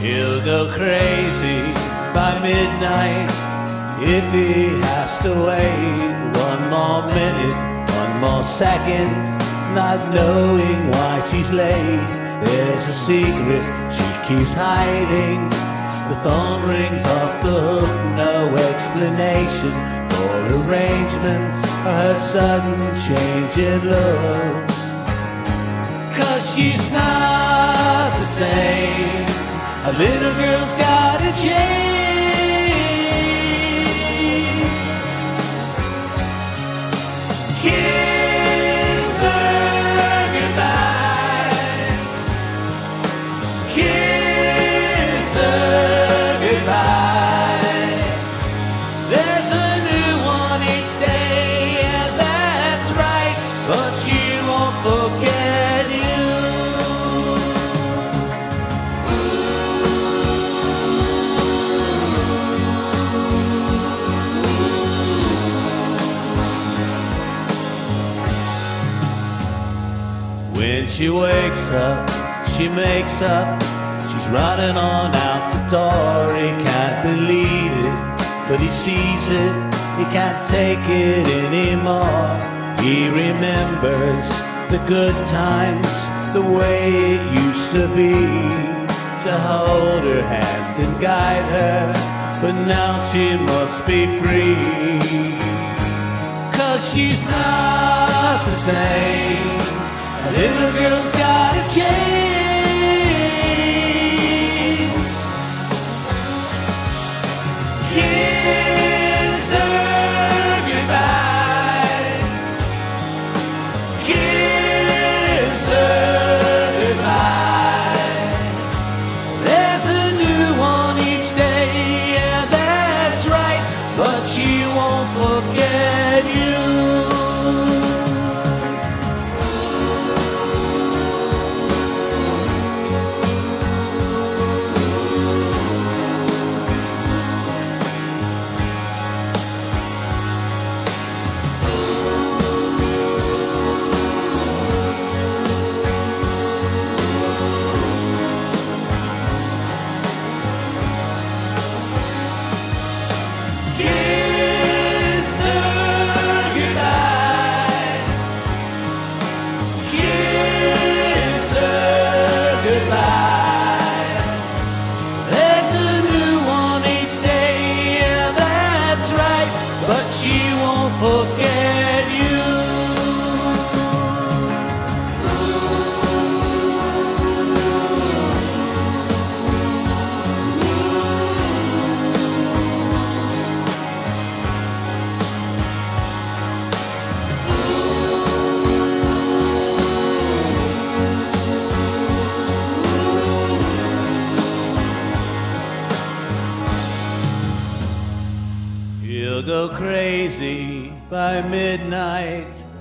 He'll go crazy by midnight if he has to wait one more minute, one more second, not knowing why she's late. There's a secret she keeps hiding. The phone rings off the hook, no explanation for arrangements or her sudden change in look. Cause she's not the same. A little girl's gotta change. Kiss she wakes up, she makes up. She's running on out the door. He can't believe it, but he sees it. He can't take it anymore. He remembers the good times, the way it used to be. To hold her hand and guide her, but now she must be free. Cause she's not the same. Little girl's got a change.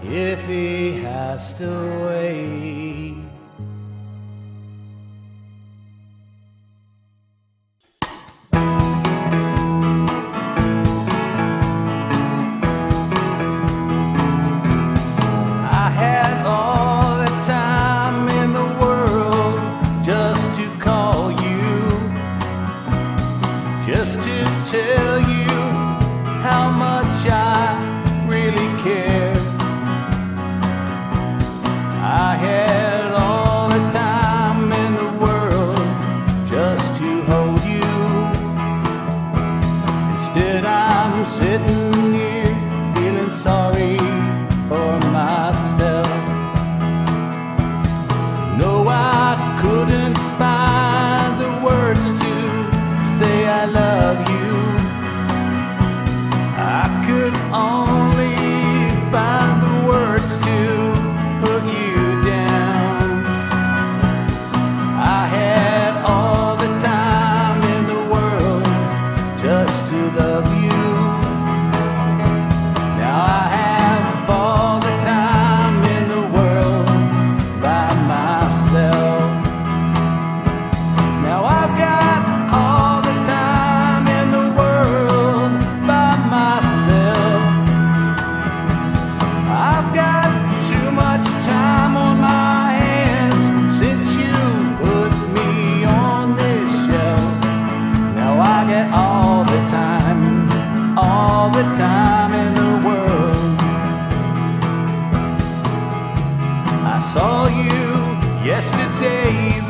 If he has to wait. time in the world. I saw you yesterday.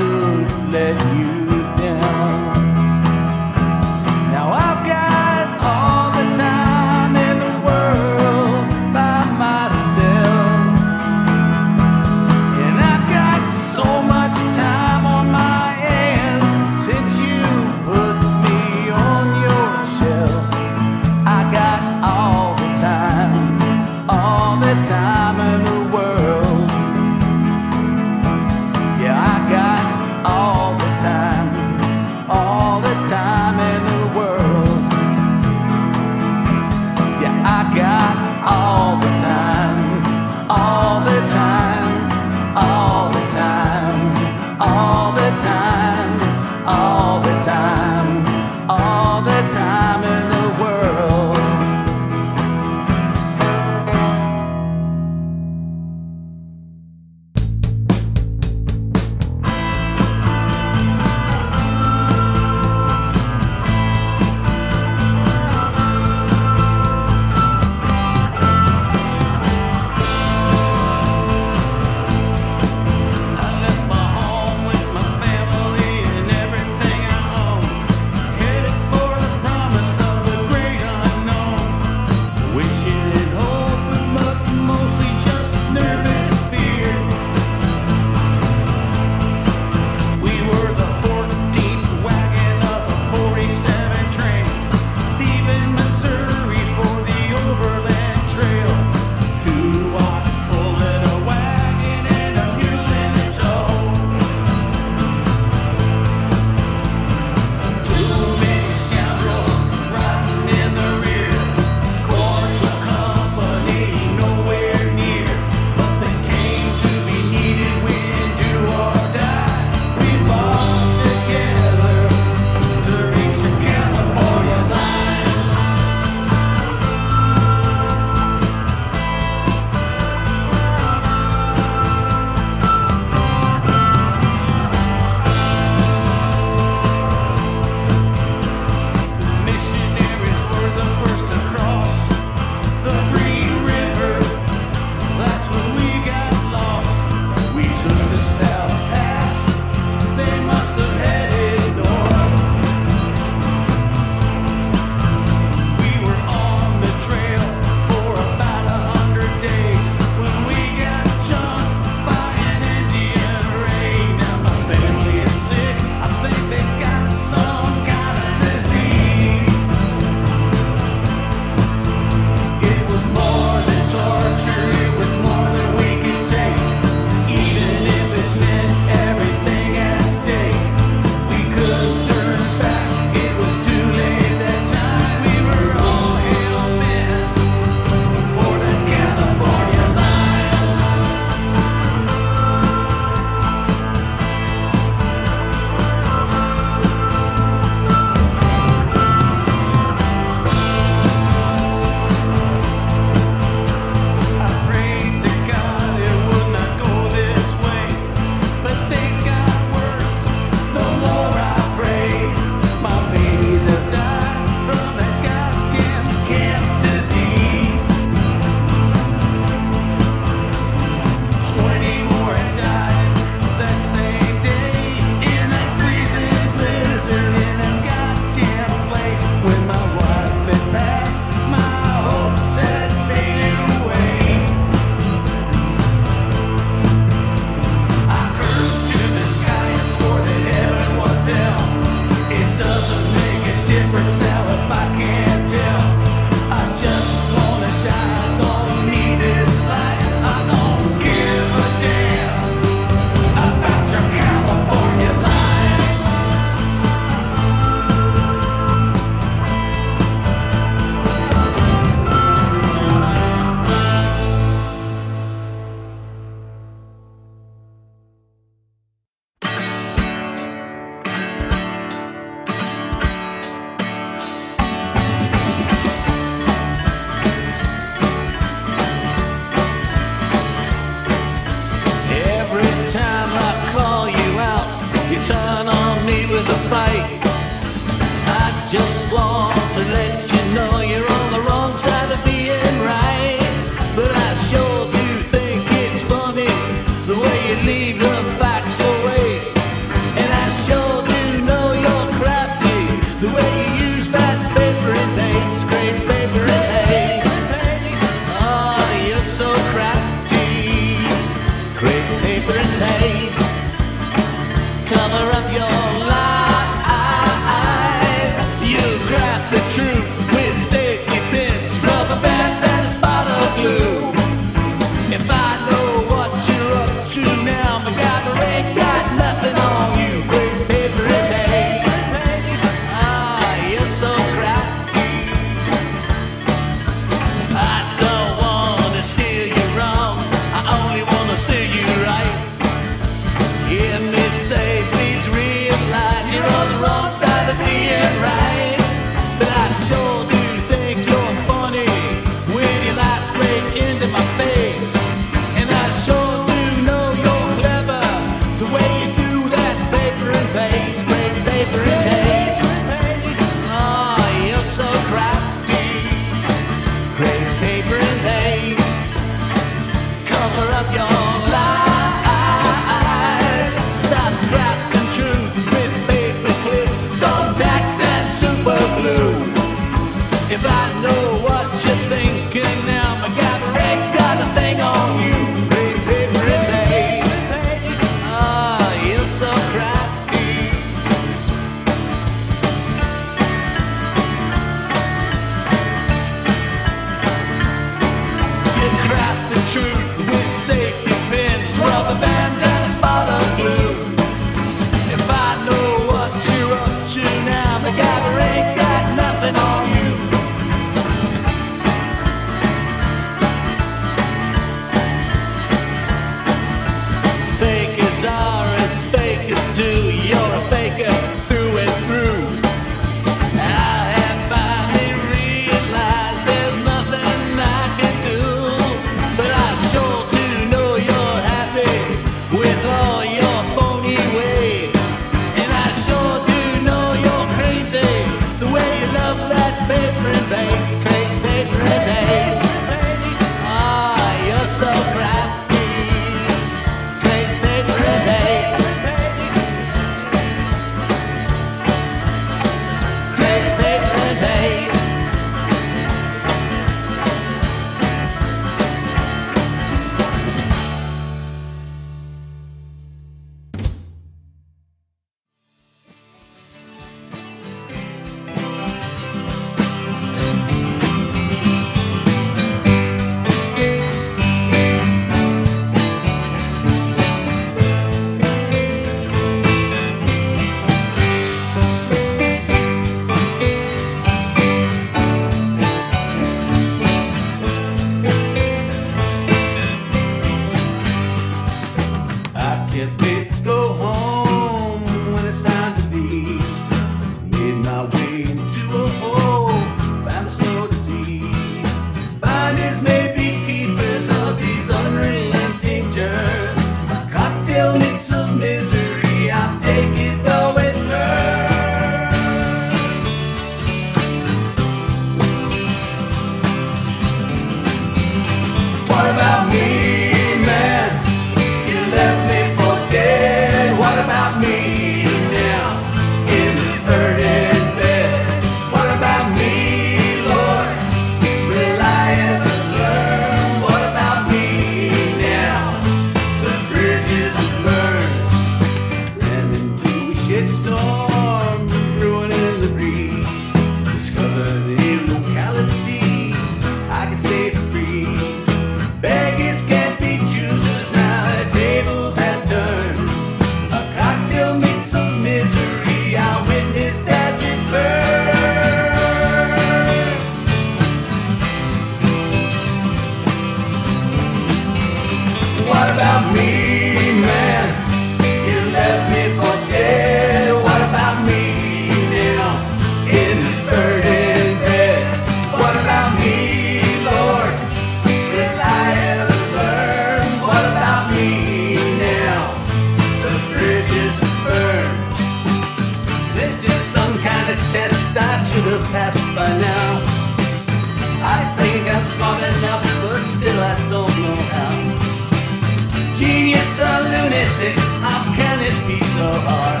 Lunatic, how can this be so hard?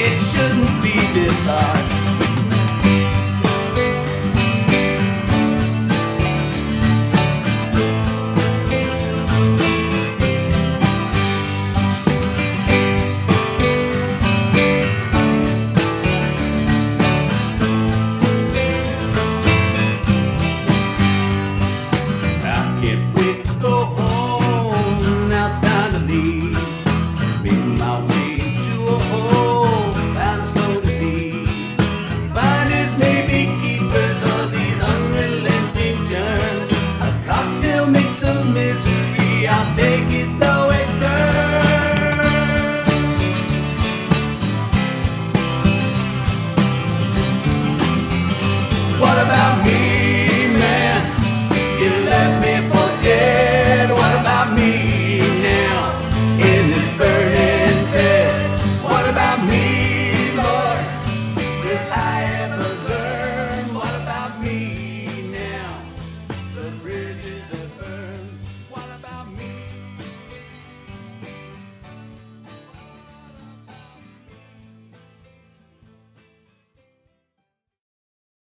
It shouldn't be this hard.